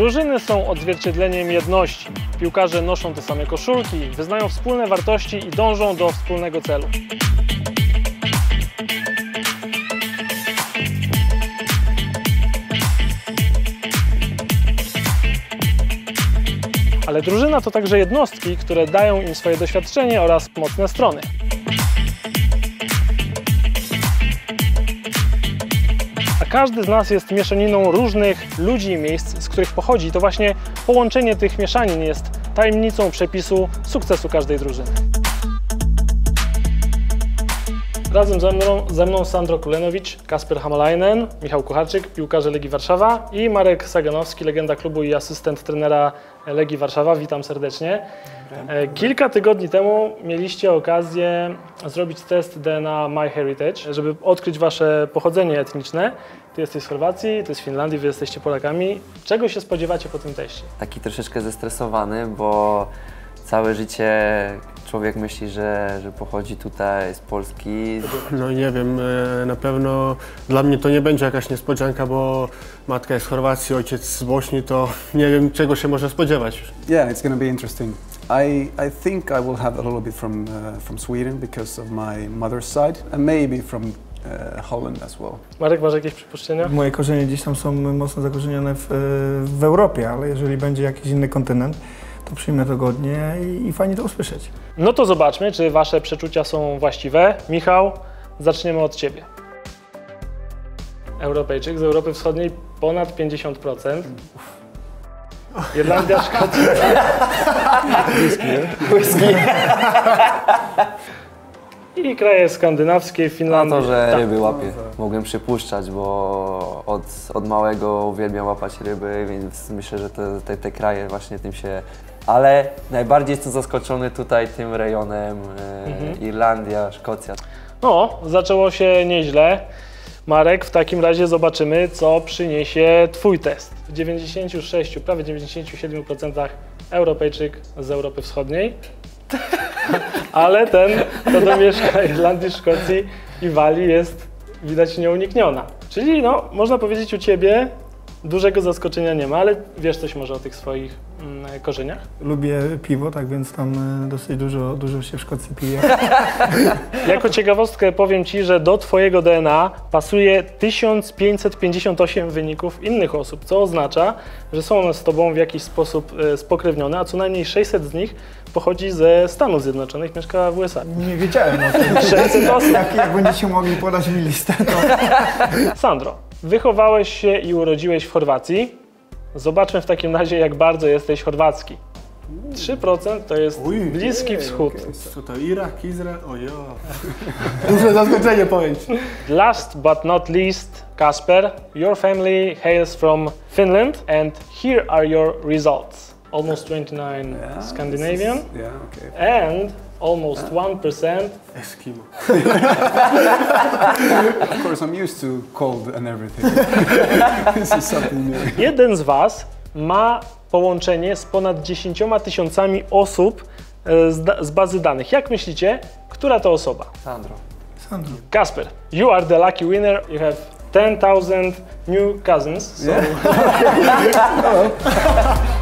Drużyny są odzwierciedleniem jedności. Piłkarze noszą te same koszulki, wyznają wspólne wartości i dążą do wspólnego celu. Ale drużyna to także jednostki, które dają im swoje doświadczenie oraz mocne strony. Każdy z nas jest mieszaniną różnych ludzi i miejsc, z których pochodzi. To właśnie połączenie tych mieszanin jest tajemnicą przepisu sukcesu każdej drużyny. Razem ze mną, ze mną Sandro Kulenowicz, Kasper Hamalainen, Michał Kucharczyk, piłkarze Legii Warszawa i Marek Saganowski, legenda klubu i asystent trenera Legii Warszawa. Witam serdecznie. E, Kilka tygodni temu mieliście okazję zrobić test DNA MyHeritage, żeby odkryć wasze pochodzenie etniczne. Ty jesteś z Chorwacji, ty z Finlandii, wy jesteście Polakami. Czego się spodziewacie po tym teście? taki troszeczkę zestresowany, bo całe życie człowiek myśli, że, że pochodzi tutaj z Polski. No nie wiem, e, na pewno dla mnie to nie będzie jakaś niespodzianka, bo matka jest z Chorwacji, ojciec z Bośni, to nie wiem czego się może spodziewać. Yeah, it's to be interesting. I, I think I will have a little bit from, uh, from Sweden because of my mother's side, and maybe from uh, Holland as well. Marek, masz jakieś przypuszczenia? Moje korzenie gdzieś tam są mocno zakorzenione w, w Europie, ale jeżeli będzie jakiś inny kontynent, to przyjmę to godnie i, i fajnie to usłyszeć. No to zobaczmy, czy wasze przeczucia są właściwe. Michał, zaczniemy od ciebie. Europejczyk z Europy Wschodniej ponad 50%. Irlandia, Szkocja. I kraje skandynawskie, Na Finlandia. to, że Tak. ryby łapie. Mogłem przypuszczać, bo od, od małego uwielbiam łapać ryby, więc myślę, że te, te, te kraje właśnie tym się... Ale najbardziej jestem zaskoczony tutaj tym rejonem e, Irlandia, Szkocja. No, zaczęło się nieźle. Marek, w takim razie zobaczymy, co przyniesie Twój test. W 96, prawie 97% Europejczyk z Europy Wschodniej. Ale ten, kto domieszka Irlandii, Szkocji i Walii jest widać nieunikniona. Czyli no, można powiedzieć u Ciebie dużego zaskoczenia nie ma, ale wiesz coś może o tych swoich mm, korzeniach? Lubię piwo, tak więc tam e, dosyć dużo, dużo się w Szkocji pije. Jako ciekawostkę powiem Ci, że do Twojego DNA pasuje 1558 wyników innych osób, co oznacza, że są one z Tobą w jakiś sposób e, spokrewnione, a co najmniej 600 z nich pochodzi ze Stanów Zjednoczonych, mieszka w USA. Nie wiedziałem o tym. 600 osób. Jak, jak będziecie mogli podać mi listę, to Sandro, wychowałeś się i urodziłeś w Chorwacji. Zobaczmy w takim razie, jak bardzo jesteś chorwacki. 3% to jest Bliski Wschód. Co to, Irak, Izrael? Ojo. Duże zaskoczenie powiem. Last but not least, Kasper, your family hails from Finland, and here are your results. Almost 29 Yeah, Scandinavian is- yeah, okay. and almost 1% Eskimo. Of course, I'm used to cold and everything. this is something new. Jeden z Was ma połączenie z ponad 10 tysiącami osób e, z, z bazy danych. Jak myślicie, która to osoba? Sandro. Sandro. Kasper, you are the lucky winner. You have 10,000 new cousins. So Yeah.